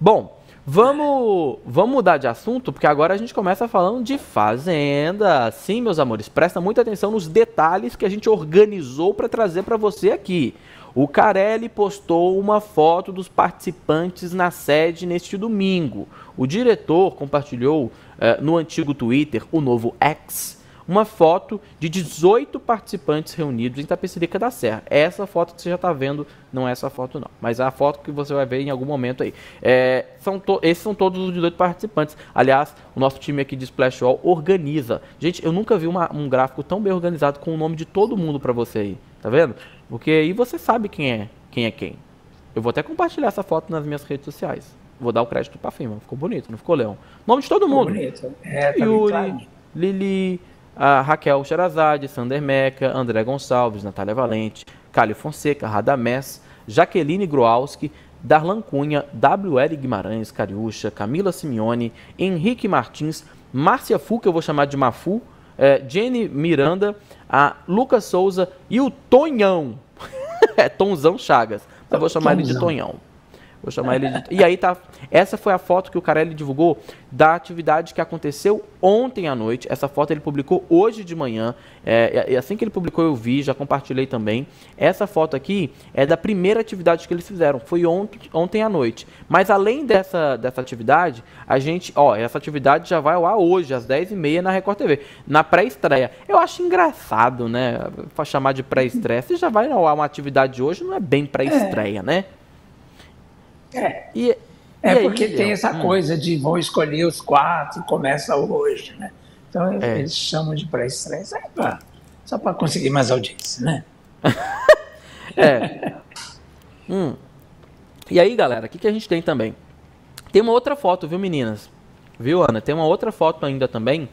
Bom, vamos, vamos mudar de assunto, porque agora a gente começa falando de Fazenda. Sim, meus amores, presta muita atenção nos detalhes que a gente organizou para trazer para você aqui. O Carelli postou uma foto dos participantes na sede neste domingo. O diretor compartilhou eh, no antigo Twitter, o novo X, uma foto de 18 participantes reunidos em Tapecerica da Serra. Essa foto que você já está vendo não é essa foto não, mas é a foto que você vai ver em algum momento aí. É, são esses são todos os 18 participantes. Aliás, o nosso time aqui de Splash Wall organiza. Gente, eu nunca vi uma, um gráfico tão bem organizado com o nome de todo mundo para você aí. Tá vendo? Porque aí você sabe quem é quem. É quem. Eu vou até compartilhar essa foto nas minhas redes sociais. Vou dar o crédito pra firma. Ficou bonito, não ficou, Leão? Nome de todo ficou mundo. Bonito. É, tá Yuri, Lili, a Raquel Sherazade, Sander Meca, André Gonçalves, Natália Valente, Cálio Fonseca, Radamés, Jaqueline Groalski, Darlan Cunha, WL Guimarães, Cariúcha, Camila Simeone, Henrique Martins, Márcia Fu, que eu vou chamar de Mafu, é, Jenny Miranda, a Lucas Souza e o Tonhão. é Tonzão Chagas. Mas vou chamar Tonzão. ele de Tonhão. Vou chamar ele de... E aí tá. Essa foi a foto que o Carelli divulgou da atividade que aconteceu ontem à noite. Essa foto ele publicou hoje de manhã. É, e assim que ele publicou, eu vi, já compartilhei também. Essa foto aqui é da primeira atividade que eles fizeram. Foi ontem, ontem à noite. Mas além dessa, dessa atividade, a gente. Ó, essa atividade já vai ao ar hoje, às 10h30 na Record TV. Na pré-estreia. Eu acho engraçado, né? Pra chamar de pré-estreia. Você já vai ao ar uma atividade hoje, não é bem pré-estreia, é. né? É. E, é e porque aí, tem essa hum. coisa de vão escolher os quatro, começa hoje, né? Então é. eles chamam de pré-estresse, é só para conseguir mais audiência, né? é. hum. E aí, galera, o que, que a gente tem também? Tem uma outra foto, viu, meninas? Viu, Ana? Tem uma outra foto ainda também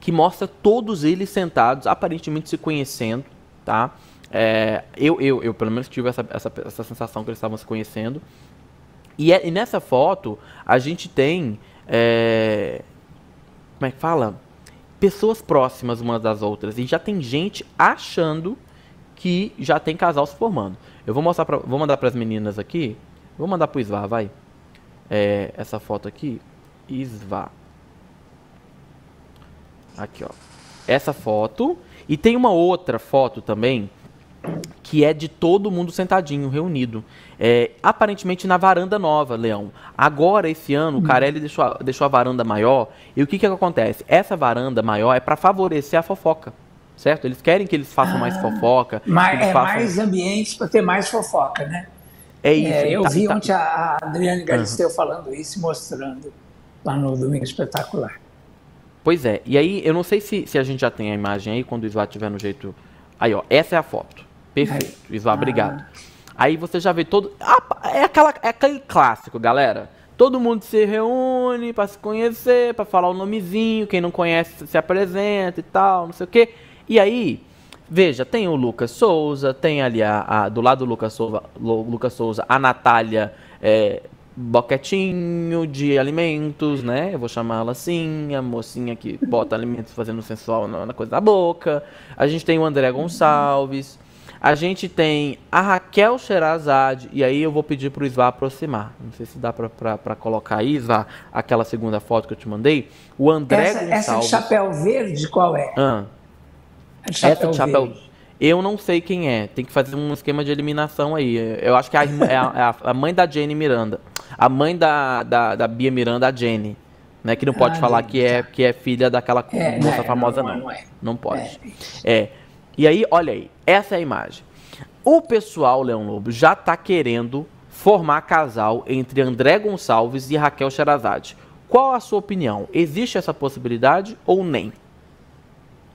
que mostra todos eles sentados, aparentemente se conhecendo, tá? É, eu, eu, eu, pelo menos, tive essa, essa, essa sensação que eles estavam se conhecendo. E, é, e nessa foto, a gente tem. É, como é que fala? Pessoas próximas umas das outras. E já tem gente achando que já tem casal se formando. Eu vou mostrar pra, vou mandar para as meninas aqui. Vou mandar pro Isvá, vai. É, essa foto aqui. Isvá. Aqui, ó. Essa foto. E tem uma outra foto também que é de todo mundo sentadinho, reunido. É, aparentemente na varanda nova, Leão. Agora, esse ano, o hum. Carelli deixou a, deixou a varanda maior. E o que, que acontece? Essa varanda maior é para favorecer a fofoca. Certo? Eles querem que eles façam ah, mais fofoca. Mas, é façam... mais ambientes para ter mais fofoca, né? É isso. É, eu tá, vi tá... ontem a Adriane Galisteu uhum. falando isso e mostrando lá no Domingo Espetacular. Pois é. E aí, eu não sei se, se a gente já tem a imagem aí, quando o Isla estiver no jeito. Aí, ó. Essa é a foto. Perfeito. Isla, ah. obrigado. Aí você já vê todo. Ah, é, aquela, é aquele clássico, galera. Todo mundo se reúne para se conhecer, para falar o nomezinho. Quem não conhece se apresenta e tal, não sei o quê. E aí, veja, tem o Lucas Souza, tem ali a, a do lado do Lucas Souza, Lucas Souza a Natália é, Boquetinho de alimentos, né? Eu vou chamá-la assim, a mocinha que bota alimentos fazendo sensual na, na coisa da boca. A gente tem o André Gonçalves. A gente tem a Raquel Sherazade, e aí eu vou pedir para o Isvá aproximar. Não sei se dá para colocar aí, Isvá, aquela segunda foto que eu te mandei. O André essa, Gonçalves. Essa de chapéu verde, qual é? Ah. Chapéu essa de chapéu verde. Eu não sei quem é. Tem que fazer um esquema de eliminação aí. Eu acho que é a, é a, é a mãe da Jenny Miranda. A mãe da, da, da Bia Miranda, a Jenny. Né, que não pode ah, falar que é, que é filha daquela é, moça não, famosa, não. Não, é. não pode. É. E aí, olha aí, essa é a imagem. O pessoal, Leão Lobo, já está querendo formar casal entre André Gonçalves e Raquel Sherazade. Qual a sua opinião? Existe essa possibilidade ou nem?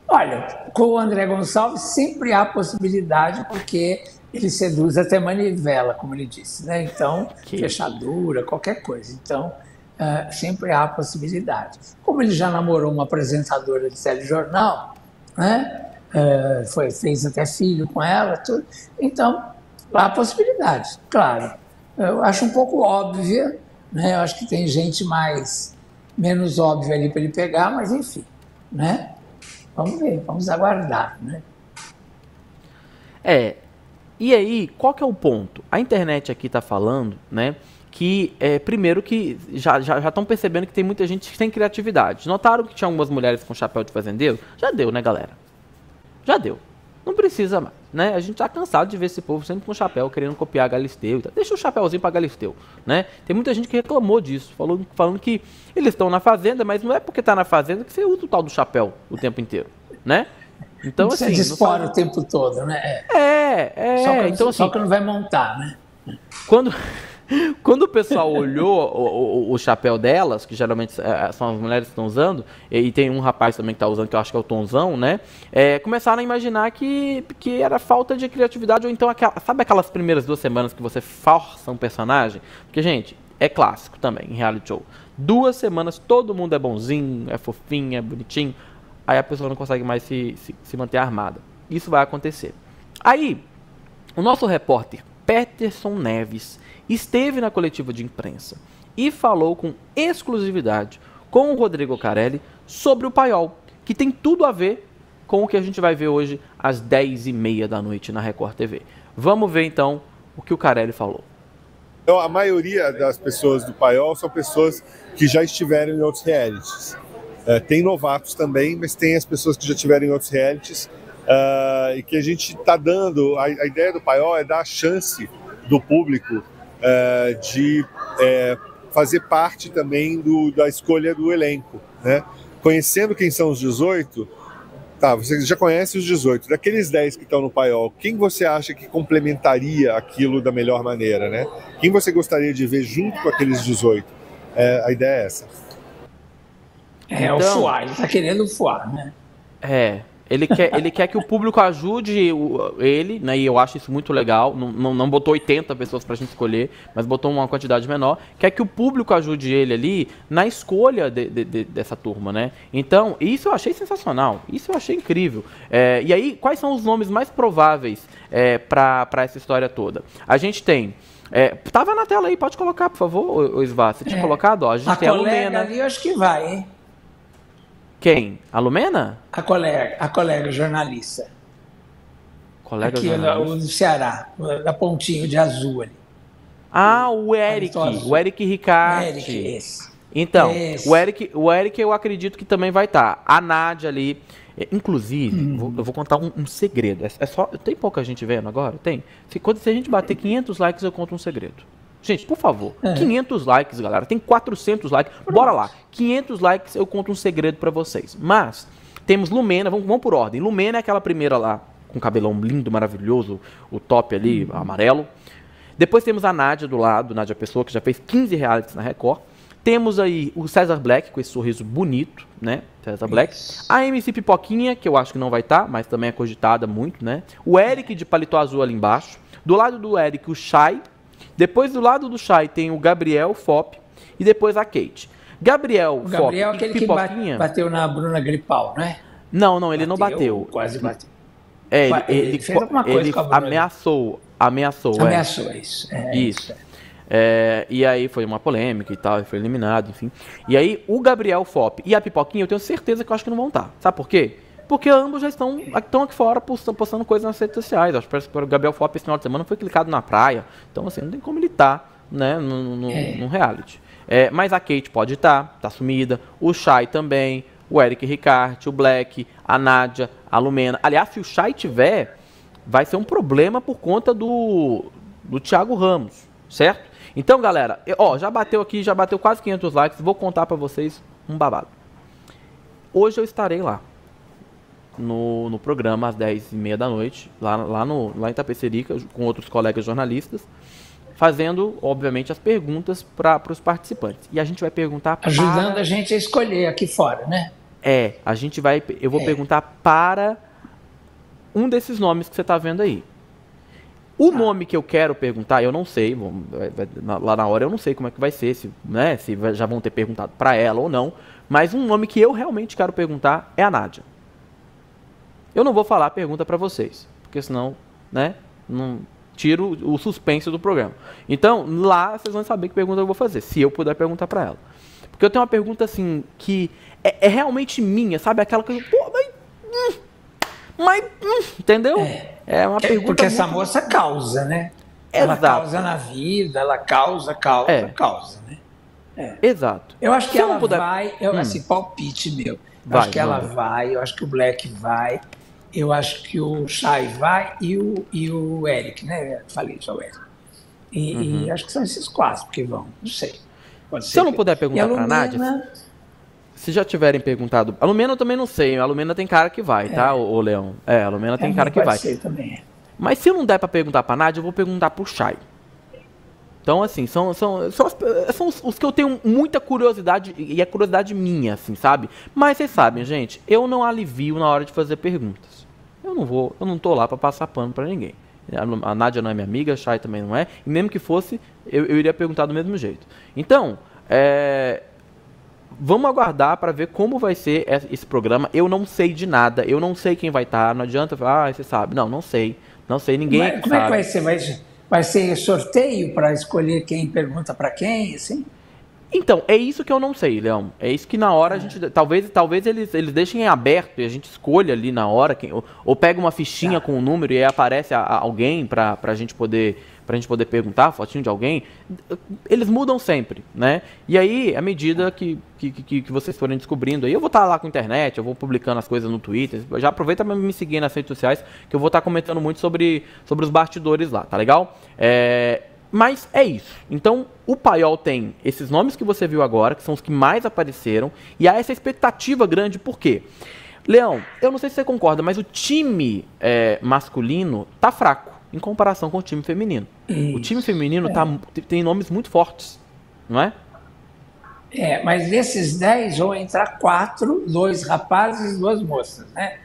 Olha, com o André Gonçalves sempre há possibilidade, porque ele seduz até manivela, como ele disse, né? Então, que... fechadura, qualquer coisa. Então, uh, sempre há possibilidade. Como ele já namorou uma apresentadora de telejornal, né? É, foi, fez até filho com ela, tudo. Então, há possibilidades, claro. Eu acho um pouco óbvia, né? Eu acho que tem gente mais menos óbvia ali para ele pegar, mas enfim, né? Vamos ver, vamos aguardar, né? É. E aí, qual que é o ponto? A internet aqui está falando, né, que, é, primeiro, que já estão já, já percebendo que tem muita gente sem criatividade. Notaram que tinha algumas mulheres com chapéu de fazendeiro? Já deu, né, galera? Já deu. Não precisa mais. Né? A gente tá cansado de ver esse povo sempre com chapéu querendo copiar Galisteu. Deixa o chapéuzinho para Galisteu. Né? Tem muita gente que reclamou disso, falou, falando que eles estão na fazenda, mas não é porque tá na fazenda que você usa o tal do chapéu o tempo inteiro. Né? Então, você assim. Dispara o tempo todo, né? É, é. Só que, então, assim, só que não vai montar, né? Quando. Quando o pessoal olhou o, o, o, chapéu delas, que geralmente é, são as mulheres que estão usando, e, tem um rapaz também que está usando, que eu acho que é o Tonzão, né? É, começaram a imaginar que, que era falta de criatividade, ou então, aquela, sabe aquelas primeiras duas semanas que você força um personagem? Porque, gente, é clássico também em reality show. Duas semanas, todo mundo é bonzinho, é fofinho, é bonitinho, aí a pessoa não consegue mais se, se, se manter armada. Isso vai acontecer. Aí, o nosso repórter Peterson Neves esteve na coletiva de imprensa e falou com exclusividade com o Rodrigo Carelli sobre o paiol, que tem tudo a ver com o que a gente vai ver hoje às 10h30 da noite na Record TV. Vamos ver então o que o Carelli falou. Então, a maioria das pessoas do paiol são pessoas que já estiveram em outros realities. Uh, tem novatos também, mas tem as pessoas que já estiveram em outros realities uh, e que a gente está dando. A, a, ideia do paiol é dar a chance do público uh, de é, fazer parte também do, da escolha do elenco. Né? Conhecendo quem são os 18, tá, você já conhece os 18, daqueles 10 que estão no paiol, quem você acha que complementaria aquilo da melhor maneira? Né? Quem você gostaria de ver junto com aqueles 18? É, a ideia é essa. É, então, o Fuá, ele está querendo o Fuá, né? É, ele quer, ele quer que o público ajude o, ele, né? E eu acho isso muito legal. Não, não, não botou 80 pessoas pra gente escolher, mas botou uma quantidade menor. Quer que o público ajude ele ali na escolha de, de, de, dessa turma, né? Então, isso eu achei sensacional. Isso eu achei incrível. É, e aí, quais são os nomes mais prováveis é, pra, pra essa história toda? A gente tem. É, tava na tela aí, pode colocar, por favor, o Svá. Você tinha é. colocado? Ó, a gente a tem a Lumena. ali, eu acho que vai, hein? Quem? A Lumena? A colega, a colega jornalista. Colega Aqui jornalista. no Ceará, da pontinho de azul ali. Ah, o Eric, o Eric Ricard. Eric, esse. Então, esse. o Eric, o Eric eu acredito que também vai estar. Tá. A Nádia ali, é, inclusive, hum. vou, eu vou contar um, um segredo. É, é, só, tem pouca gente vendo agora? Tem. Se, quando, se a gente bater 500 likes, eu conto um segredo. Gente, por favor, é. 500 likes, galera. Tem 400 likes. Bora lá. 500 likes, eu conto um segredo para vocês. Mas temos Lumena, vamos, vamos por ordem. Lumena é aquela primeira lá, com cabelão lindo, maravilhoso, o top ali, uhum. amarelo. Depois temos a Nádia do lado, Nádia Pessoa, que já fez 15 reais na Record. Temos aí o César Black, com esse sorriso bonito, né? César Black. A MC Pipoquinha, que eu acho que não vai estar, tá, mas também é cogitada muito, né? O Eric de paletó azul ali embaixo. Do lado do Eric, o Shai, depois do lado do Shai tem o Gabriel Fop e depois a Kate. Gabriel, o Gabriel Fop é aquele que bateu na Bruna Gripal, não é? Não, não, ele bateu, não bateu. Quase bateu. É, ele, ele, ele fez alguma coisa ele ameaçou, ameaçou, é. Ameaçou, é. isso. É, isso. É, e aí foi uma polêmica e tal, foi eliminado, enfim. E aí o Gabriel Fop e a Pipoquinha, eu tenho certeza que eu acho que não vão estar. Sabe por quê? Porque ambos já estão, estão aqui fora postando coisas nas redes sociais. Acho que o Gabriel Fop esse final de semana foi clicado na praia. Então, assim, não tem como ele estar tá, né, no, no, é. no reality. É, mas a Kate pode estar, tá, tá sumida. O Shai também. O Eric Ricard, o Black, a Nádia, a Lumena. Aliás, se o Shai tiver, vai ser um problema por conta do, do Thiago Ramos, certo? Então, galera, ó, já bateu aqui, já bateu quase 500 likes. Vou contar para vocês um babado. Hoje eu estarei lá no, no programa às 10h30 da noite, lá, lá, no, lá em Tapecerica, com outros colegas jornalistas, fazendo, obviamente, as perguntas para os participantes. E a gente vai perguntar Ajudando para... a gente a escolher aqui fora, né? É, a gente vai. Eu vou é. perguntar para um desses nomes que você está vendo aí. O ah. nome que eu quero perguntar, eu não sei, lá na hora eu não sei como é que vai ser, se, né, se já vão ter perguntado para ela ou não, mas um nome que eu realmente quero perguntar é a Nádia. Eu não vou falar a pergunta para vocês, porque senão, né, não tiro o suspense do programa. Então, lá vocês vão saber que pergunta eu vou fazer, se eu puder perguntar para ela. Porque eu tenho uma pergunta assim que é, é realmente minha, sabe? Aquela que eu, pô, mas hum, mas hum, entendeu? É, é uma é pergunta porque essa moça causa, né? Ela Exato. causa na vida, ela causa, causa, é. causa, né? É. Exato. Eu acho que Se ela puder... vai, eu, hum. assim, palpite meu. Eu vai, acho que ela vai, eu acho que o Black vai, eu acho que o Shai vai e o, e o Eric, né? Falei só o Eric. E, uhum. e acho que são esses quatro que vão, não sei. Pode Se eu não puder perguntar para Nádia, se já tiverem perguntado. A Lumena eu também não sei. A Lumena tem cara que vai, tá, é. o, Leão? É, a Lumena tem é, cara que vai. Ser também. Mas se eu não der para perguntar para Nádia, eu vou perguntar pro Chay. Então, assim, são, são, são, são os, os, que eu tenho muita curiosidade, e é curiosidade minha, assim, sabe? Mas vocês sabem, gente, eu não alivio na hora de fazer perguntas. Eu não vou, eu não tô lá para passar pano para ninguém. A Nádia não é minha amiga, a Chay também não é. E mesmo que fosse, eu, eu iria perguntar do mesmo jeito. Então, é, vamos aguardar para ver como vai ser esse programa. Eu não sei de nada, eu não sei quem vai estar. Tá. Não adianta falar, ah, você sabe. Não, não sei. Não sei, ninguém. Mas, como sabe. é que vai ser? Vai, vai ser sorteio para escolher quem pergunta para quem, assim? Então, é isso que eu não sei, Leão. É isso que na hora a é. gente. Talvez, talvez eles, eles deixem aberto e a gente escolha ali na hora. Quem, ou, ou pega uma fichinha tá. com o um número e aí aparece a, a alguém para a gente poder para a gente poder perguntar, fotinho de alguém, eles mudam sempre, né? E aí, à medida que, que, que, que vocês forem descobrindo, aí eu vou estar tá lá com a internet, eu vou publicando as coisas no Twitter, já aproveita para me seguir nas redes sociais, que eu vou estar tá comentando muito sobre, sobre os bastidores lá, tá legal? É, mas é isso. Então, o Paiol tem esses nomes que você viu agora, que são os que mais apareceram, e há essa expectativa grande, por quê? Leão, eu não sei se você concorda, mas o time é, masculino tá fraco em comparação com o time feminino. Isso. O time feminino é. tá, tem nomes muito fortes, não é? É, mas desses 10 vão entrar quatro, dois rapazes e duas moças, né?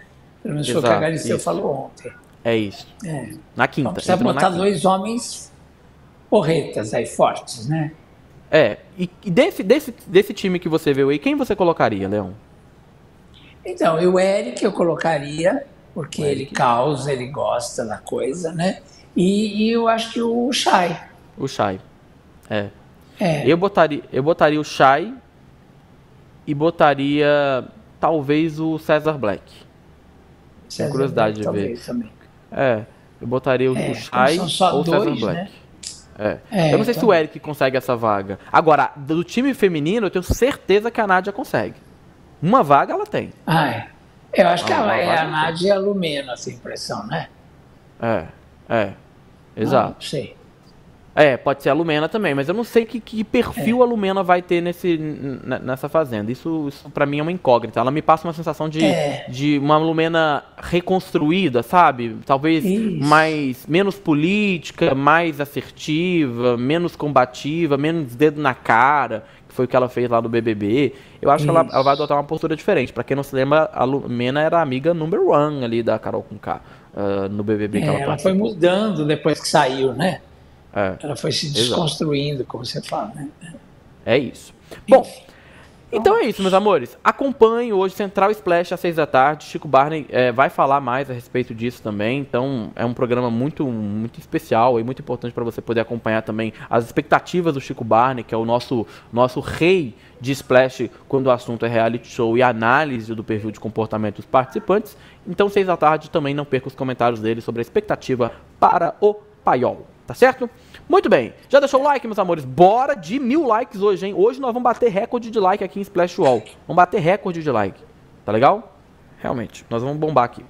Pelo menos foi o que a Galisteu falou ontem. É isso. É. Na quinta. Então, precisa botar dois homens porretas aí, fortes, né? É, e, e desse, desse, desse time que você viu aí, quem você colocaria, Leão? Então, o Eric eu colocaria, porque ele causa, ele gosta da coisa, né? E, e eu acho que o Shai. O Shai. É. é. Eu botaria, eu botaria o Shai e botaria talvez o César Black. César curiosidade Black, de ver. Também. É, eu botaria o, é, o Shai ou o César Black. Né? É. é. eu não sei se o Eric consegue essa vaga. Agora, do time feminino, eu tenho certeza que a Nádia consegue. Uma vaga ela tem. Ah, é. Eu acho que ela é a Nádia e a Lumena, essa impressão, né? É, é. Exato. Não sei. É, pode ser a Lumena também, mas eu não sei que, que perfil é. a Lumena vai ter nesse, nessa fazenda. Isso, isso para mim é uma incógnita. Ela me passa uma sensação de, é. de uma Lumena reconstruída, sabe? Talvez isso. mais menos política, mais assertiva, menos combativa, menos dedo na cara foi o que ela fez lá no BBB. Eu acho Isso. que ela, ela, vai adotar uma postura diferente. Para quem não se lembra, a Lumena era a amiga number one ali da Carol com K uh, no BBB. É, ela, ela foi mudando depois que saiu, né? É, ela foi se desconstruindo, exato. como você fala, né? É isso. Bom, então é isso, meus amores. Acompanhe hoje Central Splash às seis da tarde. Chico Barney é, vai falar mais a respeito disso também. Então é um programa muito, muito especial e muito importante para você poder acompanhar também as expectativas do Chico Barney, que é o nosso, nosso rei de Splash quando o assunto é reality show e análise do perfil de comportamento dos participantes. Então, seis da tarde, também não perca os comentários dele sobre a expectativa para o Paiol. Tá certo? Muito bem. Já deixou o like, meus amores? Bora de mil likes hoje, hein? Hoje nós vamos bater recorde de like aqui em Splash Wall. Vamos bater recorde de like. Tá legal? Realmente. Nós vamos bombar aqui.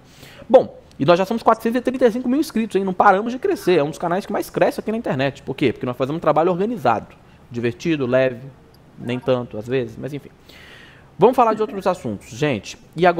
Bom, e nós já somos 435 mil inscritos, hein? Não paramos de crescer. É um dos canais que mais cresce aqui na internet. Por quê? Porque nós fazemos um trabalho organizado. Divertido, leve. Nem tanto, às vezes, mas enfim. Vamos falar de outros assuntos, gente. E agora.